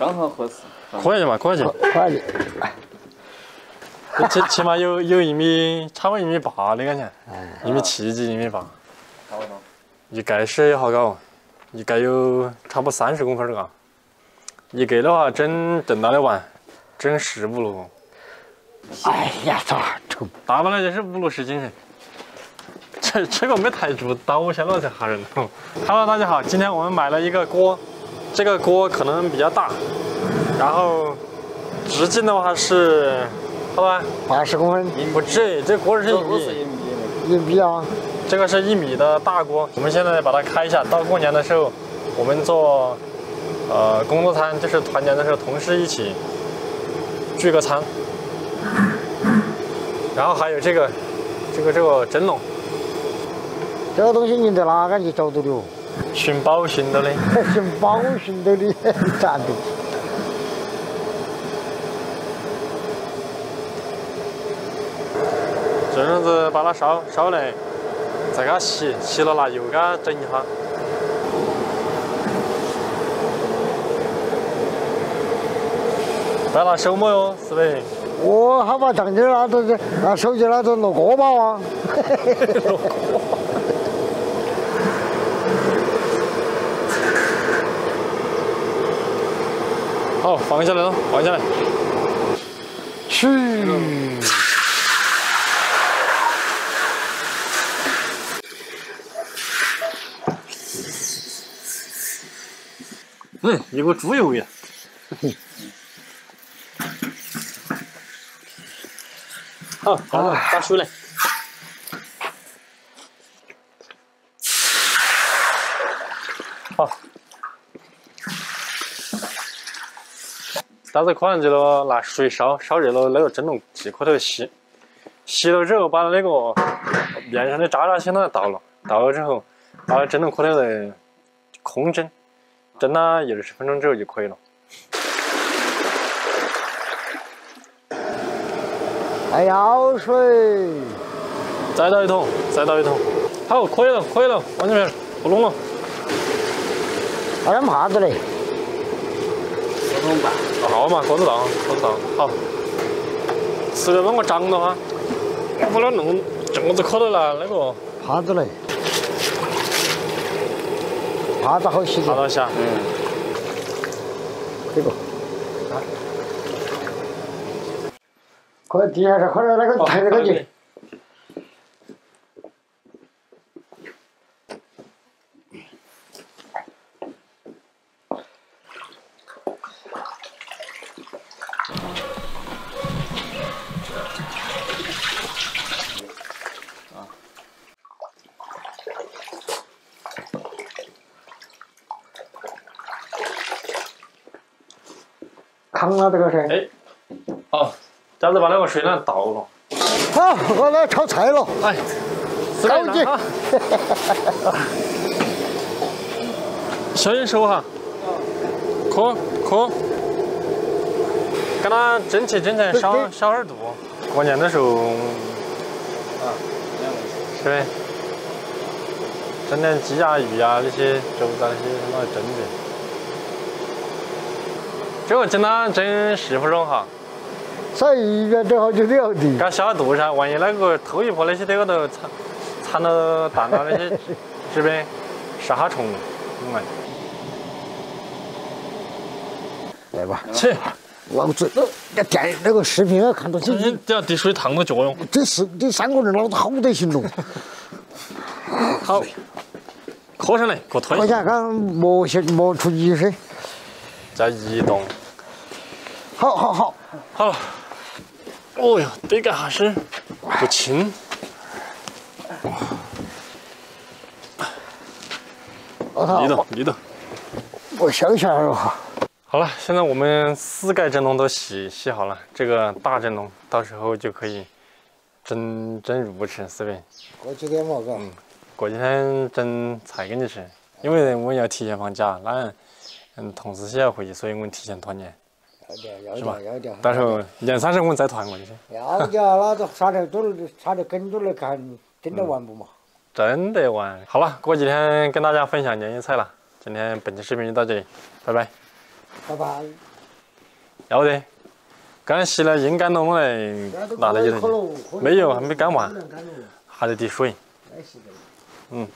刚好合适。可以嘛，可以。可以。起起码有有一米，差不多一米八的感觉，一米七几，一米八。差不多。一盖是有好高？一盖有差不多三十公分儿高。一个的话，整正大的玩，整十五路。哎呀，咋这个大不了就是五六十斤人。这这个没抬住，倒下了才吓人。Hello，大家好，今天我们买了一个锅，这个锅可能比较大，然后直径的话是。好吧，八十公分，不止，这锅是一米，一米啊，这个是一米的大锅。我们现在把它开一下，到过年的时候，我们做呃工作餐，就是团年的时候，同事一起聚个餐。然后还有这个，这个这个蒸笼，这个东西你在哪个去找到的哦？寻宝寻到的，寻宝寻到的，咋的？这样子把它烧烧来，再给它洗，洗了拿油给它整一下。不要拿手摸哟，是呗？我好把相机拿着，拿手机拿着落锅巴啊！好，放下来了，放下来。去。嗯，一个猪油味。好，好，打水来。好。到时可能就拿水烧，烧热了那个蒸笼即可头吸，吸了之后把那个面上的渣渣先给它倒了，倒了之后把蒸笼锅头再空蒸。蒸了一二十分钟之后就可以了。还要水，再倒一桶，再倒一桶。好，可以了，可以了，完全不弄了。还点帕子嘞？好嘛，锅子大，锅子大。好，吃的那么脏的哈，我把它弄这么子可头了，那个。耙子嘞。耙子好洗的，帕子洗，嗯，这个，啊，可以地下是可能那个抬那个去。烫了这个是。哎，好，这样子把那个水呢倒了。好，我来炒菜了。哎，高级。小心手哈。可可。给它蒸起蒸起，小小二度。过年的时候。啊，是呗。蒸点鸡啊、鱼啊那些肘子那些，拿来蒸的。这个简单蒸十分钟哈，所以一边蒸好就了的。刚消毒噻，万一那个偷一波那些在高头藏藏了蛋啊那些，是不是杀下虫？来，来吧，去。老子那电那个视频啊看到起，你等下滴水烫到脚哟。这是这三个人老子好得行喽。好，磕上来，给推。我想看磨些磨出医生。在移动，好好好，好了。哦哟，这个还是不轻。你动，你动。我想想了哈。好了，现在我们四盖蒸笼都洗洗好了，这个大蒸笼到时候就可以蒸蒸肉吃，是不？过几天嘛，哥。嗯，过几天蒸菜给你吃，因为我们要提前放假，那。嗯，同事也要回去，所以我们提前团年，要的。到时候年三十我们再团过去。要的，那个差点多，差点跟着来看，真的玩不嘛？真的玩。好了，过几天跟大家分享年夜菜了。今天本期视频就到这里，拜拜。拜拜。要得。刚洗了阴干了，我来拿到里头去。没有还没干完还得滴水。嗯。